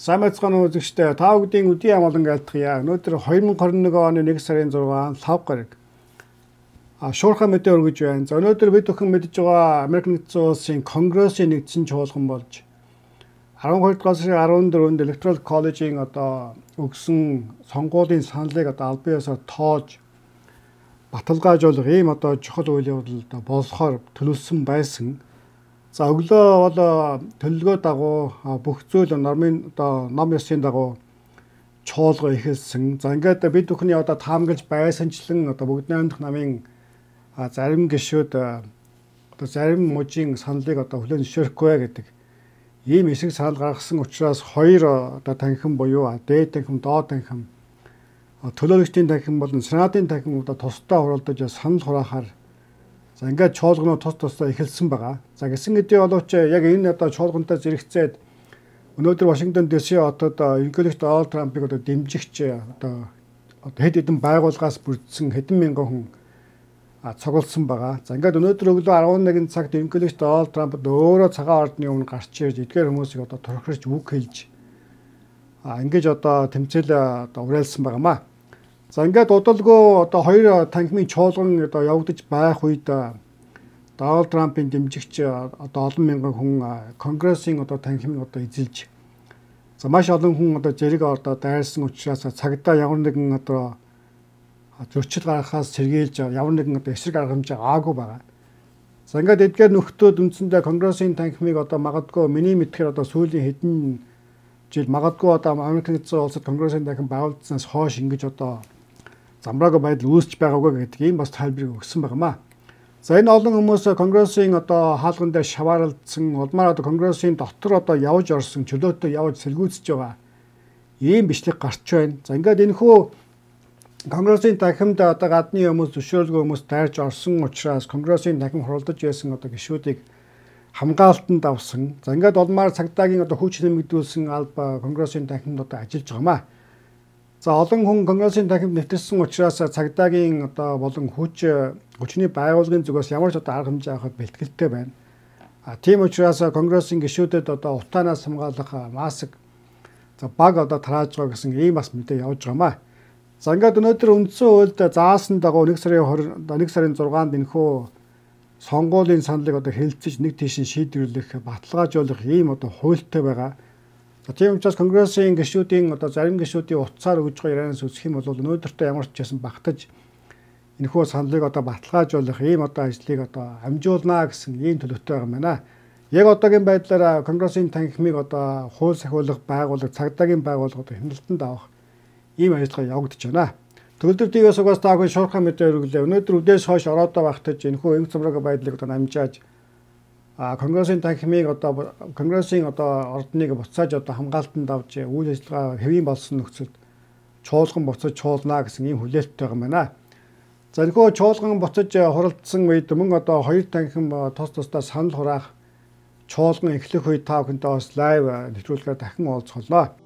Уу үзэгчдээ. Та бүдийн өдийн амгалан айлтгая. Өнөөдөр 2021 оны 1 сарын 6 лав гараг. А шуурхай мэдээ өргөж байна. За өнөөдөр бид бүхэн мэдж байгаа Америк нэгдсэн улсын Конгрессын нэгдсэн чуулган болж 12 дугаар сарын 14-нд Electoral College-ийн одоо өгсөн сонгуулийн саналыг одоо аль биесээр тоож баталгаажуулах ийм одоо чухал үйл явдал болохоор төлөвлөсөн байсан. За өглөө бол төлөлгөө дагуу бүх зүйл нормын одоо ном ёсны дагуу чуулга ихэлсэн. За ингээд бид бүхний одоо таамаглаж байсанчлан одоо бүгд найрамдах намын зарим гишүүд одоо зарим мужийн саналыг одоо хүлээн зөвшөөрөхгүй гэдэг ийм эсрэг санал гаргасан учраас хоёр одоо танхим буюу дээд танхим доод танхим төлөөлөгчдийн танхим болон сенатын танхим одоо тусдаа хуралдаж санал хураахаар За ингээд чуулганууд тус тусдаа эхэлсэн байгаа. За гэсэн хэдий боловч яг энэ одоо чуулгантай зэрэгцээд өнөөдөр Вашингтон ДС хотод ерөнхийлөгч Дональд Трампыг одоо дэмжигч одоо хэд хэдэн байгууллагаас бүрдсэн хэдэн мянган хүн цугласан байгаа. За ингээд өнөөдөр өглөө 11 цагт ерөнхийлөгч Дональд Трамп өөрөө цагаан ордны өмнө гарч ирж эдгээр хүмүүсийг одоо торхирч үг хэлж а ингэж одоо тэмцэл одоо уриалсан байгаамаа. За ингээд удалгүй одоо хоёр танхимын чуулган одоо явагдаж байх үед Дональд Трампын дэмжигч одоо олон мянган хүн конгрессийн одоо танхимыг одоо эзэлж за маш олон хүн одоо зэрэг одоо дайрсан учраас цагдаа ямар нэгэн одоо зөрчил гаргахаас сэргийлж ямар нэгэн одоо эсрэг арга хэмжээ аагүй байгаа. За ингээд эдгээр нөхдөөд үндсэндээ конгрессийн танхимыг одоо магадгүй миний мэдхээр одоо сүүлийн хэдэн жил магадгүй одоо Америк нэгдсэн улсад конгрессийн танхим байгуулснаас хойш ингэж одоо замраагүй байдал үүсч байгаагүй гэдэг ийм бас тайлбарыг өгсөн байнамаа. За энэ олон хүмүүс конгрессийн одоо хаалган дээр шаваарлцсан улмаар одоо конгрессийн дотор одоо явж орсон чөлөөтэй явж сэлгүүцэж байгаа ийм бичлэг гарч байна. За ингээд энэ хүү конгрессийн дахимд одоо гадны хүмүүс зөвшөөрөлгүй хүмүүс дайрж орсон учраас конгрессийн дахим хуралдаж байсан одоо гишүүдийг хамгаалтанд авсан. За ингээд улмаар цагдаагийн одоо хүч нэмэгдүүлсэн алба конгрессийн дахимд одоо ажиллаж байгаамаа. За олон хүн конгрессийн дахинд нэвтэрсэн учраас цагдаагийн одоо болон хүч хүчний байгууллагын зүгээс ямар ч одоо арга хэмжээ авахд бэлтгэлтэй байна. А тийм учраас конгрессийн гишүүдэд одоо утаанаас хамгаалах маск за баг одоо тарааж байгаа гэсэн ийм бас мэдээ явж байгаамаа. За ингээд өнөөдөр үндсэн хуульд заасан дагуу 1 сарын 20 1 сарын 6-нд энэхүү сонгуулийн саналыг одоо хэлэлцэж нэг тийш шийдвэрлэх баталгаажуулах ийм одоо хуультай байгаа. За тийм учраас конгрессийн гишүүдийн одоо зарим гишүүдийн утсаар өгж байгаа ярианаас үзэх юм бол өнөөдөртөө ямар ч байсан багтаж энэхүү саналыг одоо баталгаажуулах ийм одоо ажлыг одоо амжуулнаа гэсэн ийм төлөвтэй байгаа юм байна. Яг одоогийн байдлаар конгрессийн танхимыг одоо хууль сахиулах байгууллага, цагдаагийн байгууллага одоо хяналтанд авах ийм ажиллагаа явагдаж байна. Төгөлдөр ТV-с угаас таагүй шуурхай мэдээ өргөлөө. Өнөөдөр үдээс хойш ороодоо багтаж энэхүү энх цамраг байдлыг одоо намжааж конгрессийн танхимыг одоо конгрессийн одоо ордныг буцааж одоо хамгаалтанд авч үйл ажиллагаа хэвийн болсон нөхцөлд чуулган буцаж чуулнаа гэсэн ийм хүлээлттэй байгаа юм байна. За энэхүү чуулган буцаж хуралдсан үед мөн одоо хоёр танхим тус тусдаа санал хураах чуулган эхлэх үед та бүхэнтэй бас лайв нэвтрүүлгээр дахин уулзах болно.